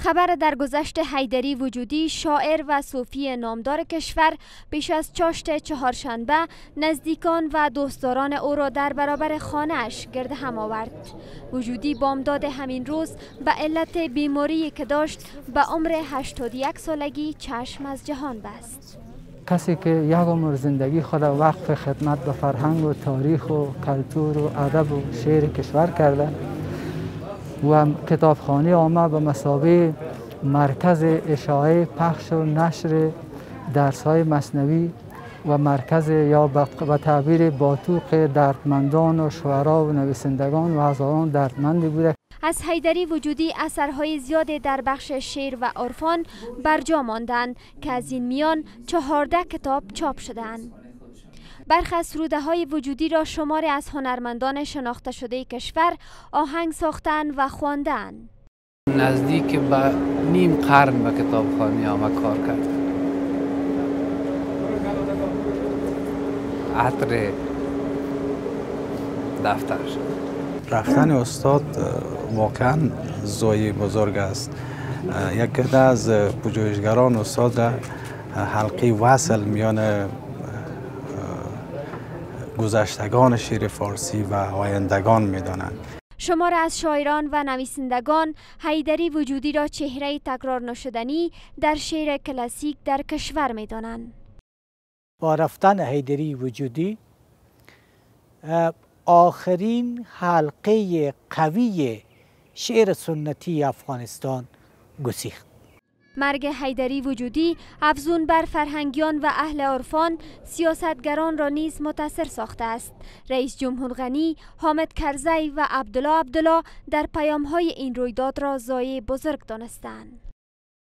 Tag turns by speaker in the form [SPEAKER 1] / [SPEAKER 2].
[SPEAKER 1] خبر در گذشت حیدری وجودی شاعر و صوفی نامدار کشور پیش از چاشت چهارشنبه نزدیکان و دوستداران او را در برابر خانهاش گرد هم آورد. وجودی بامداد همین روز به علت بیماری که داشت به عمر 81 سالگی چشم از جهان بست.
[SPEAKER 2] کسی که یک عمر زندگی خود وقف خدمت به فرهنگ و تاریخ و کلتور و ادب و شعر کشور کرده و کتابخانه آمد به مسابه مرکز اشاعه پخش و نشر درس های مصنوی و مرکز یا به تعبیر باتوق دردمندان و شعرا و نویسندگان و هزاران دردمندی بوده
[SPEAKER 1] از حیدری وجودی اثرهای زیادی در بخش شعر و عرفان برجا ماندند که از این میان چهارده کتاب چاپ شدند. برخی از سروده های وجودی را شماری از هنرمندان شناخته شده کشور آهنگ ساختن و خواندن.
[SPEAKER 3] نزدیک به نیم قرن به کتابخانه آمد کار کرد. عطر دفتر
[SPEAKER 4] رفتن استاد واقعا زایی بزرگ است یک گرده از پژوهشگران استاد حلقی وصل میان گذشتگان شیر فارسی و آیندگان می‌دانند.
[SPEAKER 1] شمار از شاعران و نویسندگان حیدری وجودی را چهره تکرار نشدنی در شعر کلاسیک در کشور می‌دانند.
[SPEAKER 5] با رفتن حیدری وجودی آخرین حلقه قوی شعر سنتی افغانستان گسیخت.
[SPEAKER 1] مرگ حیدری وجودی افزون بر فرهنگیان و اهل عرفان سیاستگران را نیز متاثر ساخته است. رئیس جمهور غنی حامد کرزی و عبدالله عبدالله در پیام های این رویداد را زایی بزرگ دانستند.